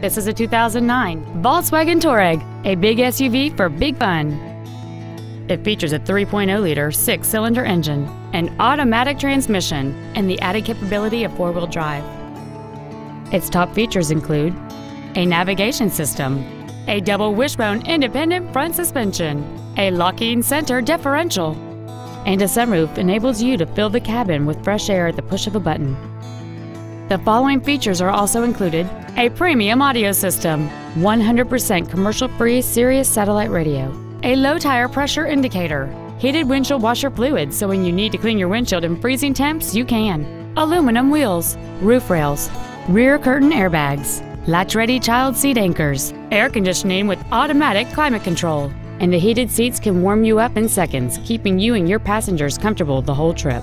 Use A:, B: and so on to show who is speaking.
A: This is a 2009 Volkswagen Touareg, a big SUV for big fun. It features a 3.0-liter six-cylinder engine, an automatic transmission, and the added capability of four-wheel drive. Its top features include a navigation system, a double wishbone independent front suspension, a locking center differential, and a sunroof enables you to fill the cabin with fresh air at the push of a button. The following features are also included a premium audio system, 100% commercial free Sirius satellite radio, a low tire pressure indicator, heated windshield washer fluid so when you need to clean your windshield in freezing temps, you can, aluminum wheels, roof rails, rear curtain airbags, latch ready child seat anchors, air conditioning with automatic climate control, and the heated seats can warm you up in seconds, keeping you and your passengers comfortable the whole trip.